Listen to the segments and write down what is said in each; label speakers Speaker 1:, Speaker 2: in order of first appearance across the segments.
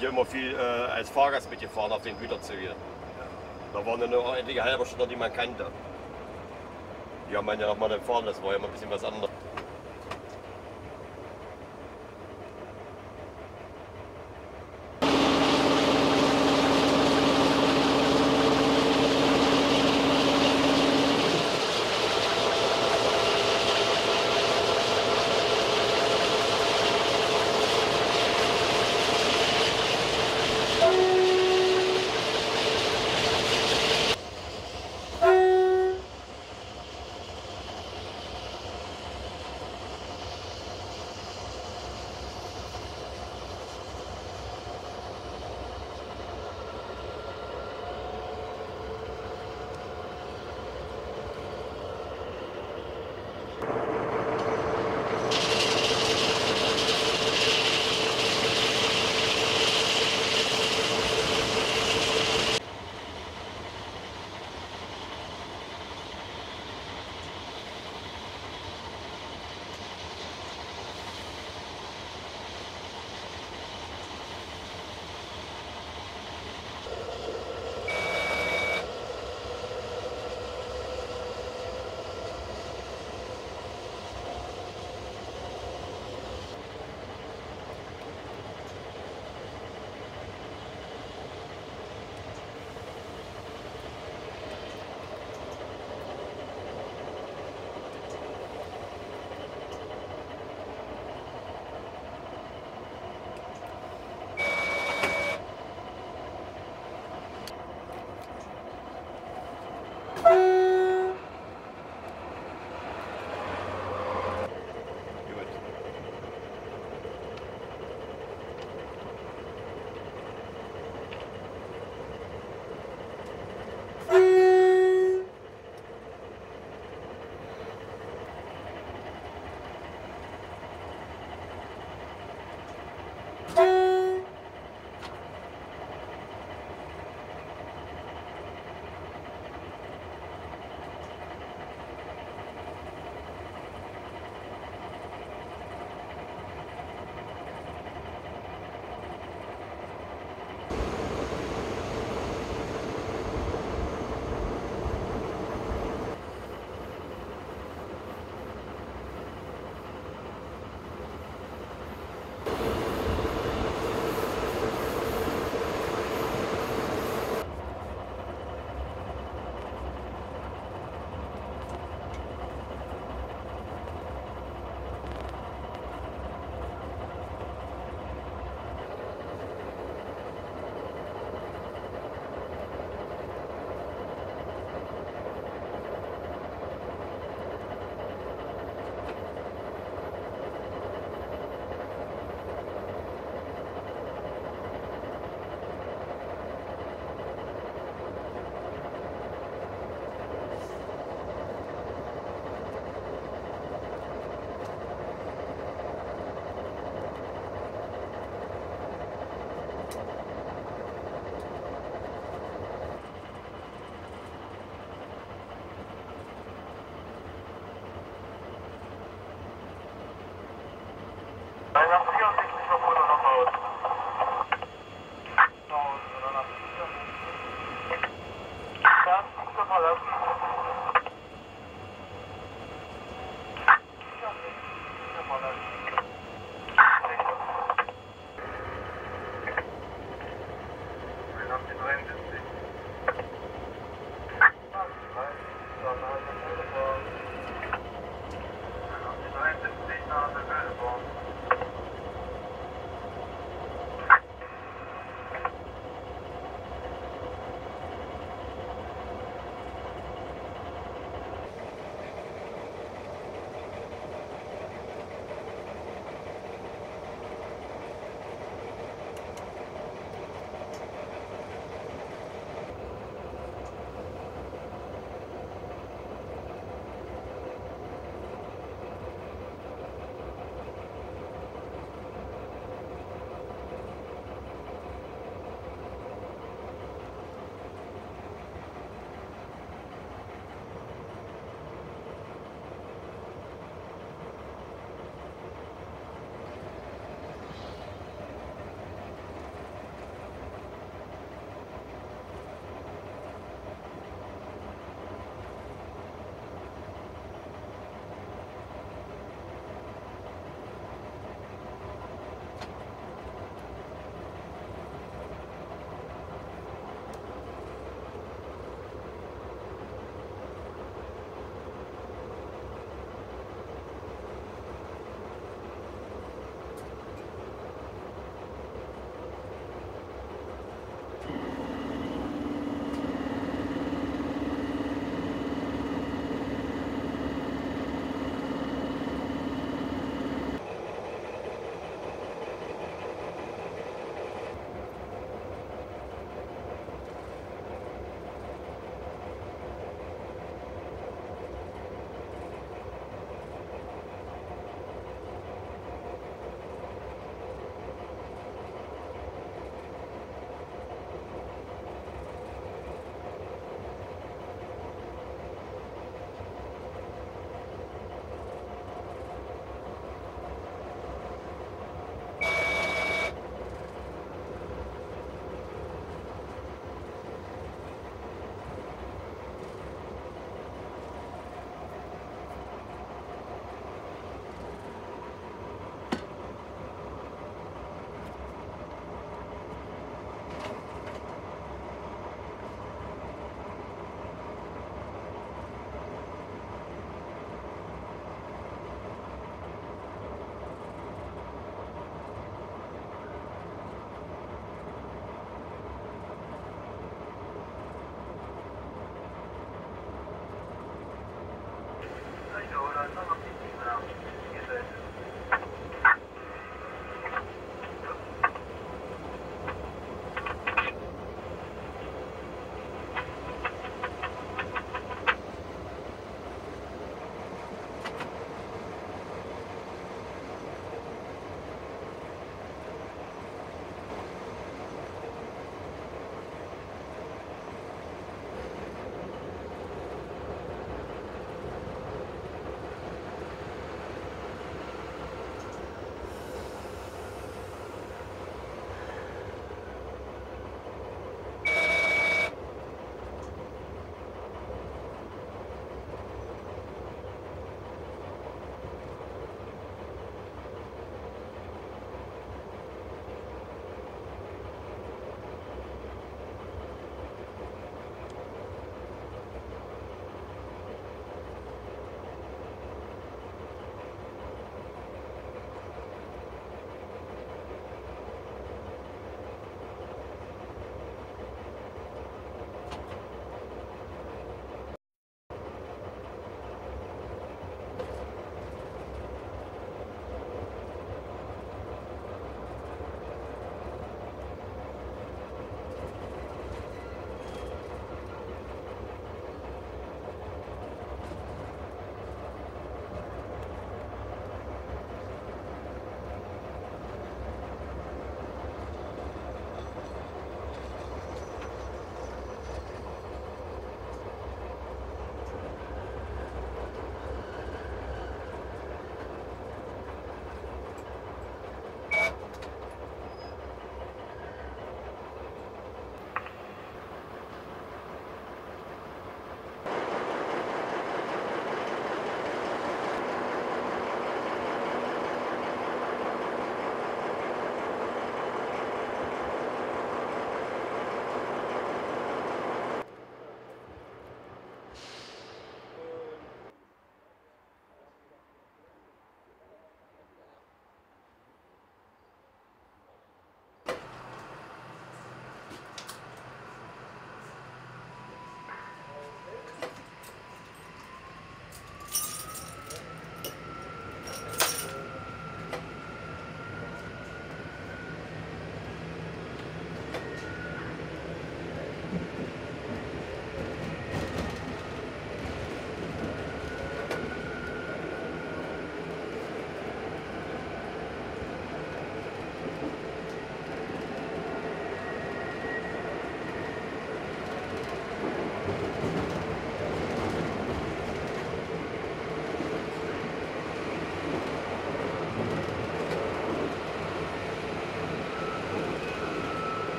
Speaker 1: sind ja immer viel äh, als Fahrgast mitgefahren auf den Güterzügen. Da waren ja nur etliche Halberstädter, die man kannte. Die haben man ja noch mal gefahren, das war ja mal ein bisschen was anderes.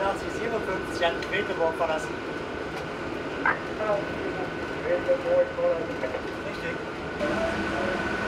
Speaker 2: 1957
Speaker 3: an Quedlinburg verlassen. Quedlinburg verlassen.
Speaker 2: Richtig.